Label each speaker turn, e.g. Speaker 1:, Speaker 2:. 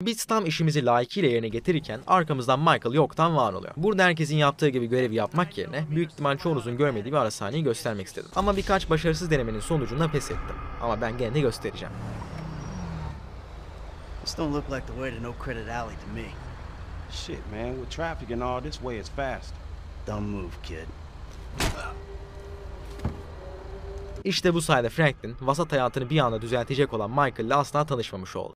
Speaker 1: Biz tam işimizi layıkıyla yerine getirirken arkamızdan Michael yoktan var oluyor. Burada herkesin yaptığı gibi görevi yapmak yerine büyük ihtimal çoğunuzun görmediği bir ara sahneyi göstermek istedim. Ama birkaç başarısız denemenin sonucunda pes ettim. Ama ben gene de göstereceğim.
Speaker 2: This don't look like the way to no credit alley to me.
Speaker 3: Shit, man, with traffic and all, this way is fast.
Speaker 2: Dumb move, kid.
Speaker 1: İşte bu sayede Franklin, vasat hayatını bir anda düzeltecek olan Michael asla tanışmamış oldu.